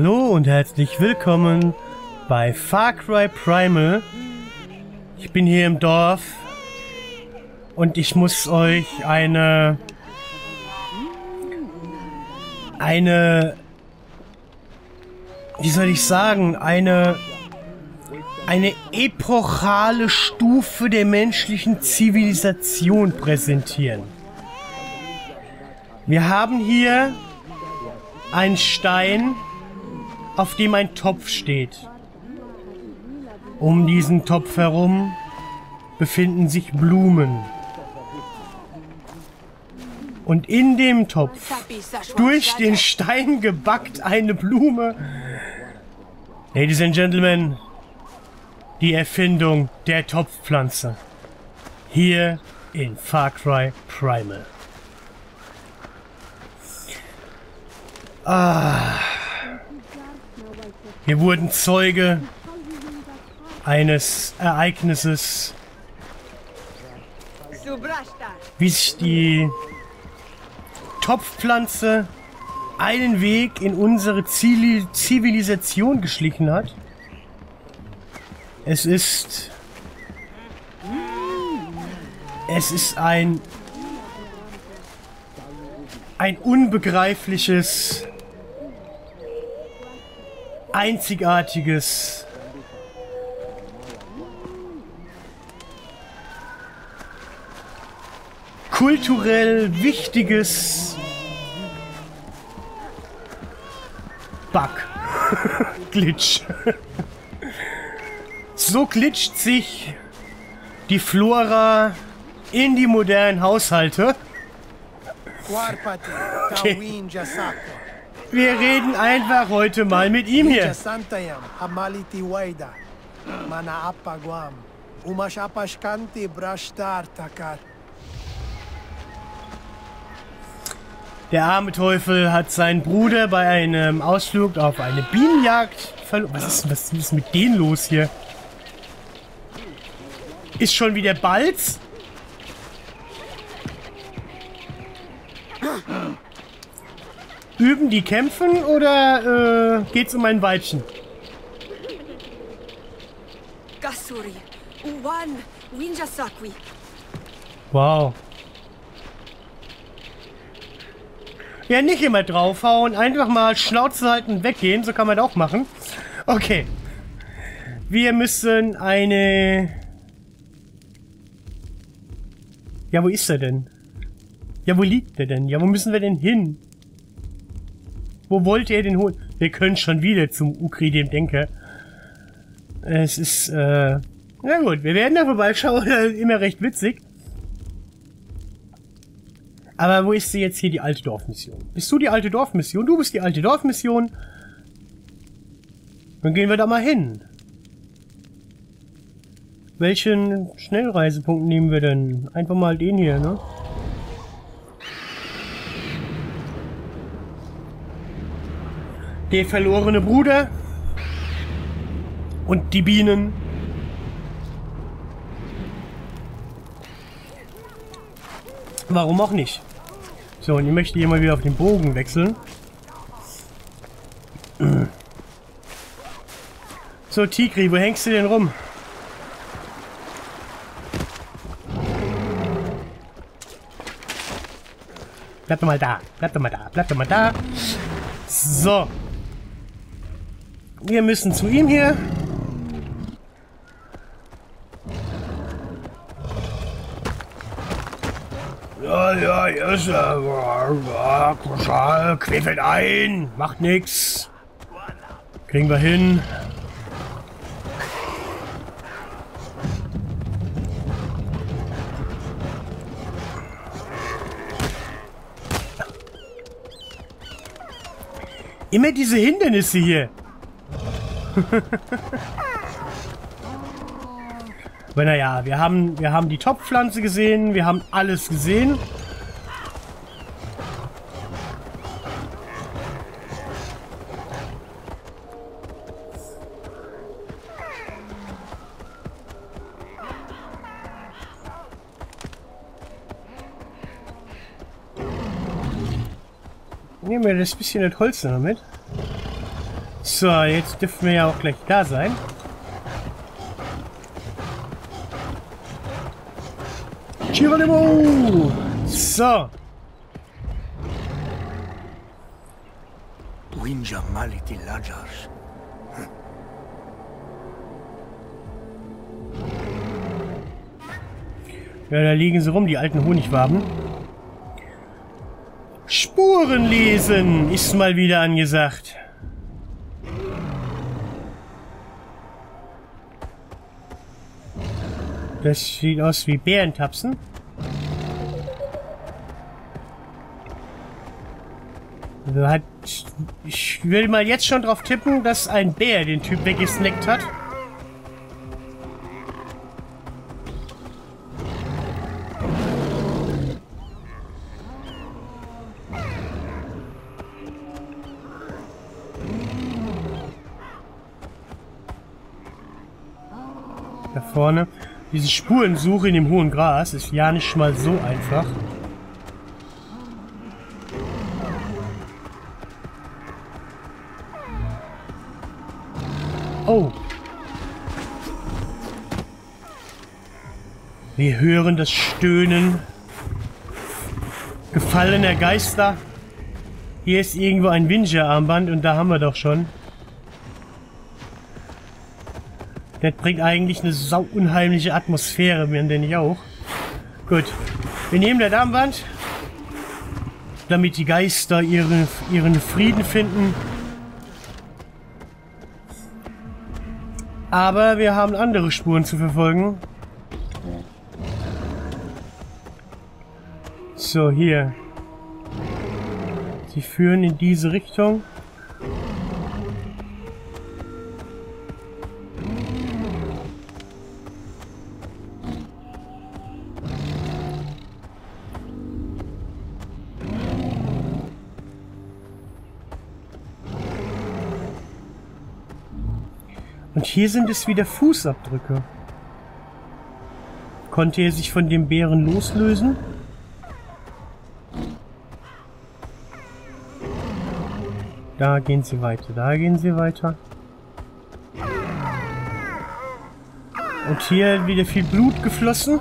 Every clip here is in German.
Hallo und herzlich willkommen bei Far Cry Primal. Ich bin hier im Dorf und ich muss euch eine eine wie soll ich sagen, eine eine epochale Stufe der menschlichen Zivilisation präsentieren. Wir haben hier einen Stein, auf dem ein Topf steht. Um diesen Topf herum befinden sich Blumen. Und in dem Topf, durch den Stein gebackt, eine Blume. Ladies and Gentlemen, die Erfindung der Topfpflanze. Hier in Far Cry Primal. Ah. Wir wurden Zeuge eines Ereignisses, wie sich die Topfpflanze einen Weg in unsere Zivilisation geschlichen hat. Es ist... Es ist ein... Ein unbegreifliches... Einzigartiges... kulturell wichtiges Bug. Glitch. So glitscht sich die Flora in die modernen Haushalte. Okay. Wir reden einfach heute mal mit ihm hier. Der arme Teufel hat seinen Bruder bei einem Ausflug auf eine Bienenjagd verloren. Was ist, was ist mit denen los hier? Ist schon wieder Balz? Üben die kämpfen oder äh, geht's um ein Weibchen? Wow. Ja, nicht immer draufhauen, einfach mal Schnauze halten und weggehen, so kann man das auch machen. Okay. Wir müssen eine ja, wo ist er denn? Ja, wo liegt er denn? Ja, wo müssen wir denn hin? Wo wollt ihr den holen? Wir können schon wieder zum Ukri, dem Denker. Es ist, äh... Na gut, wir werden da vorbeischauen. Immer recht witzig. Aber wo ist sie jetzt hier, die alte Dorfmission? Bist du die alte Dorfmission? Du bist die alte Dorfmission. Dann gehen wir da mal hin. Welchen Schnellreisepunkt nehmen wir denn? Einfach mal den hier, ne? Der verlorene Bruder. Und die Bienen. Warum auch nicht? So, und ich möchte hier mal wieder auf den Bogen wechseln. So, Tigri, wo hängst du denn rum? Bleib doch mal da. Bleib doch mal da. Bleib doch mal da. So. Wir müssen zu ihm hier. Ja, ja, yes, äh, quäfelt ein. Macht nix. Kriegen wir hin. Immer diese Hindernisse hier. Aber naja, wir haben, wir haben die Topfpflanze gesehen, wir haben alles gesehen. Nehmen wir das bisschen das Holz noch mit. So, jetzt dürfen wir ja auch gleich da sein. Geronimo! So. Winja maliti lajars. Ja, da liegen sie rum, die alten Honigwaben. Spuren lesen ist mal wieder angesagt. Das sieht aus wie Bärentapsen. Also hat, ich will mal jetzt schon drauf tippen, dass ein Bär den Typ weggesnackt hat. Da vorne. Diese Spurensuche in dem hohen Gras ist ja nicht mal so einfach. Oh. Wir hören das Stöhnen gefallener Geister. Hier ist irgendwo ein Winja-Armband und da haben wir doch schon. Das bringt eigentlich eine sau unheimliche Atmosphäre, wenn denn nicht auch. Gut. Wir nehmen das Armband, damit die Geister ihren, ihren Frieden finden. Aber wir haben andere Spuren zu verfolgen. So, hier. Sie führen in diese Richtung. Und hier sind es wieder Fußabdrücke. Konnte er sich von dem Bären loslösen? Da gehen sie weiter, da gehen sie weiter. Und hier wieder viel Blut geflossen.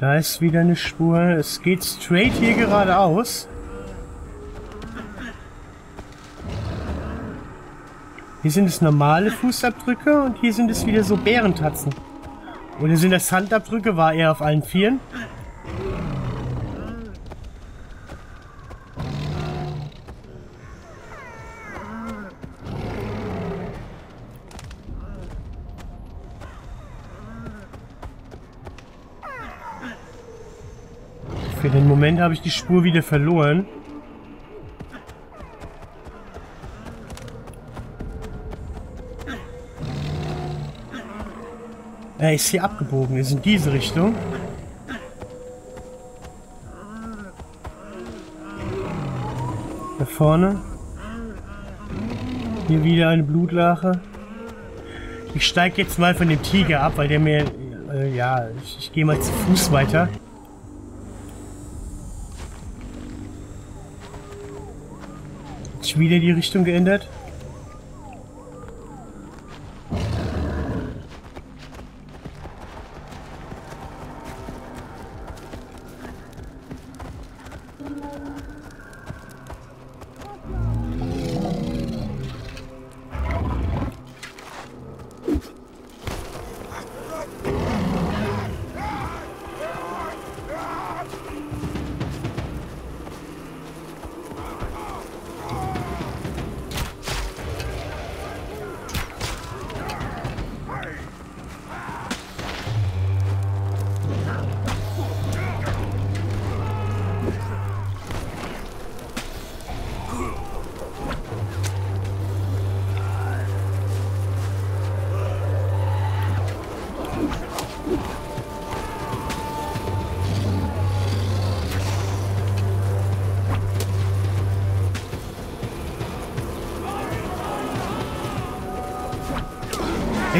Da ist wieder eine Spur. Es geht straight hier geradeaus. Hier sind es normale Fußabdrücke und hier sind es wieder so Bärentatzen. Oder sind das Handabdrücke? War er auf allen Vieren? Den Moment habe ich die Spur wieder verloren. Er ist hier abgebogen, ist in diese Richtung. Da vorne. Hier wieder eine Blutlache. Ich steige jetzt mal von dem Tiger ab, weil der mir... Äh, ja, ich, ich gehe mal zu Fuß weiter. Hat wieder die Richtung geändert?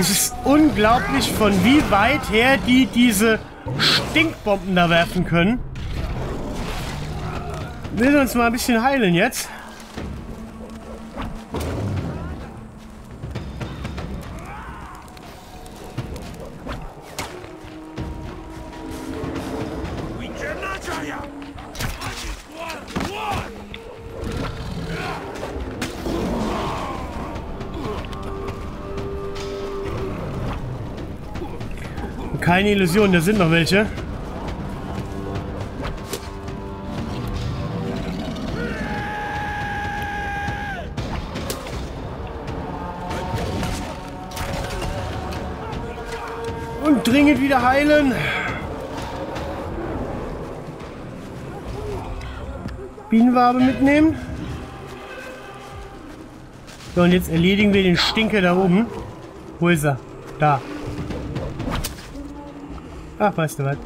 Es ist unglaublich, von wie weit her die diese Stinkbomben da werfen können. Will uns mal ein bisschen heilen jetzt. Keine Illusion, da sind noch welche. Und dringend wieder heilen. Bienenwabe mitnehmen. So, und jetzt erledigen wir den Stinker da oben. Wo ist er? Da. Ach, weißt du was?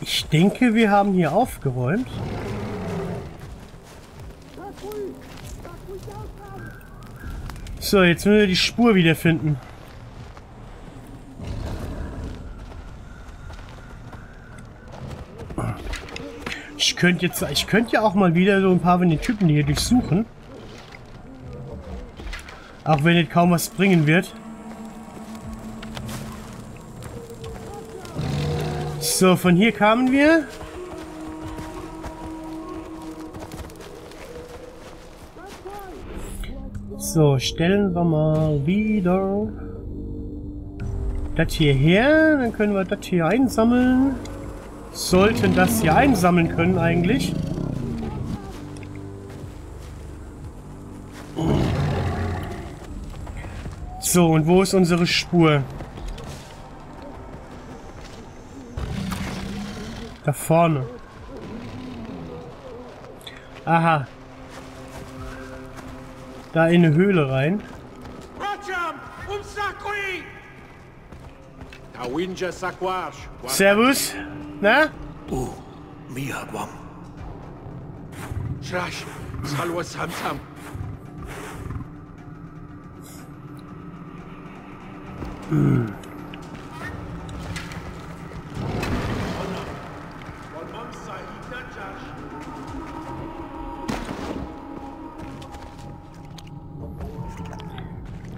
Ich denke, wir haben hier aufgeräumt. So, jetzt müssen wir die Spur wiederfinden. Ich könnte jetzt, ich könnte ja auch mal wieder so ein paar von den Typen hier durchsuchen. Auch wenn es kaum was bringen wird. So, von hier kamen wir. So, stellen wir mal wieder das hier her. Dann können wir das hier einsammeln. Sollten das hier einsammeln können eigentlich. So, und wo ist unsere Spur? Da vorne. Aha. Da in eine Höhle rein. Servus. Na? Uh, Miagwam. Shrash, Salwa Samsam.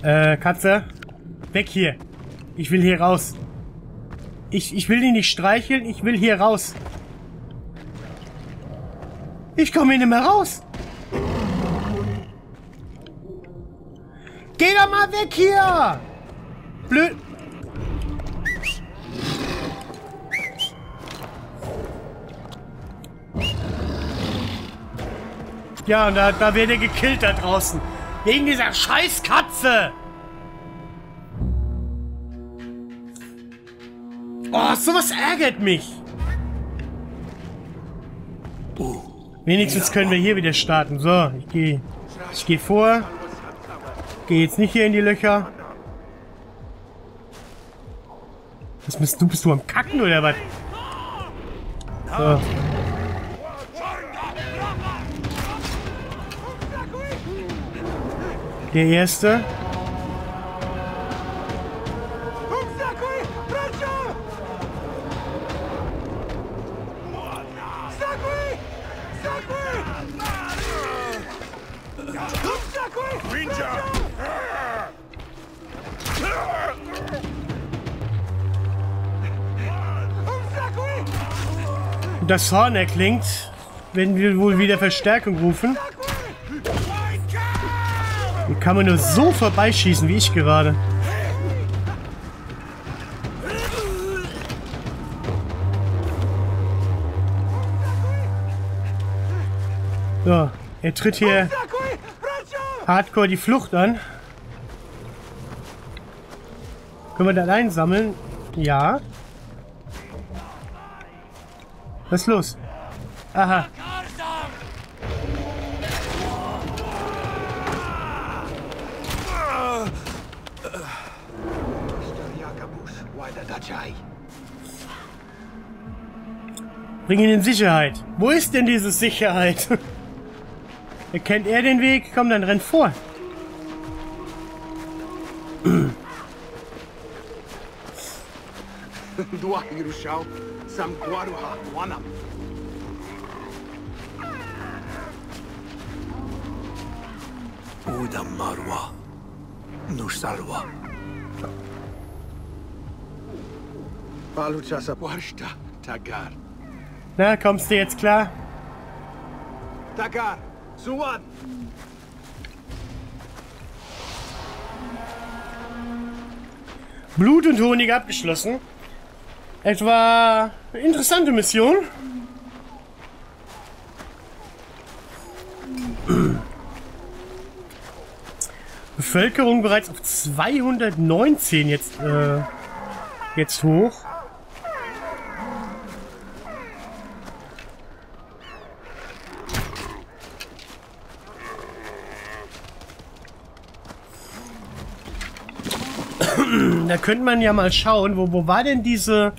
Äh, Katze. Weg hier. Ich will hier raus. Ich, ich will die nicht streicheln, ich will hier raus. Ich komme hier nicht mehr raus. Geh doch mal weg hier! Blöd. Ja, und da, da wird er gekillt da draußen. Wegen dieser Scheißkatze! Oh, sowas ärgert mich. Wenigstens können wir hier wieder starten. So, ich gehe ich gehe vor. Gehe jetzt nicht hier in die Löcher. Was bist du? Bist du am Kacken oder was? So. Der erste. Das Horn erklingt, wenn wir wohl wieder Verstärkung rufen. Kann man nur so vorbeischießen, wie ich gerade. So, er tritt hier hardcore die Flucht an. Können wir das einsammeln? Ja. Was ist los? Aha. Bring ihn in Sicherheit. Wo ist denn diese Sicherheit? Erkennt er den Weg? Komm, dann renn vor. Dua Hirushao, Sam Guaruha, Wanam. Uda Marwa. Nusalwa. Baluchasa Warshta, Tagar. Na, kommst du jetzt klar? Tagar, Suwan. Blut und Honig abgeschlossen. Etwa interessante Mission. Bevölkerung bereits auf 219 jetzt, äh, jetzt hoch. Da könnte man ja mal schauen, wo, wo war denn diese,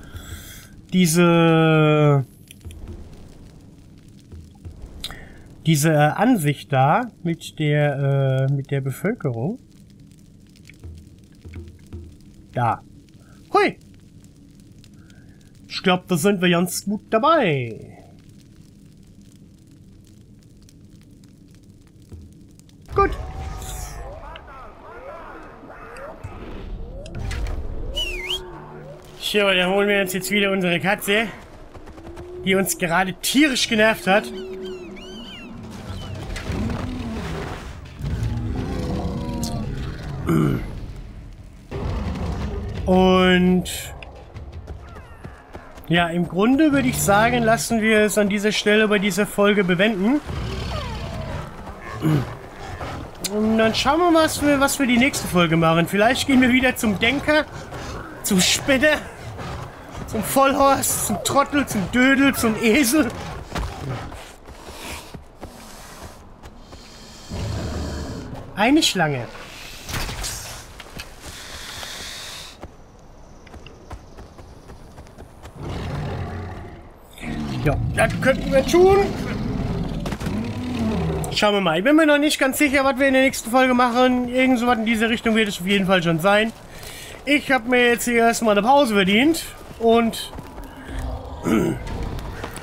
diese, diese äh, Ansicht da mit der, äh, mit der Bevölkerung? Da. Hui! Ich glaube, da sind wir ganz gut dabei. So, dann holen wir uns jetzt wieder unsere Katze, die uns gerade tierisch genervt hat. Und ja, im Grunde würde ich sagen, lassen wir es an dieser Stelle bei dieser Folge bewenden. Und dann schauen wir mal, was wir, was wir die nächste Folge machen. Vielleicht gehen wir wieder zum Denker, zum Spinner, zum Vollhorst, zum Trottel, zum Dödel, zum Esel. Eine Schlange. Ja, das könnten wir tun. Schauen wir mal. Ich bin mir noch nicht ganz sicher, was wir in der nächsten Folge machen. Irgend so was in diese Richtung wird es auf jeden Fall schon sein. Ich habe mir jetzt hier erstmal eine Pause verdient und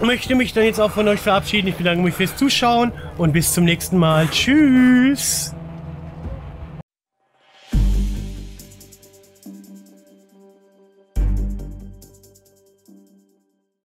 möchte mich dann jetzt auch von euch verabschieden. Ich bedanke mich fürs Zuschauen und bis zum nächsten Mal. Tschüss.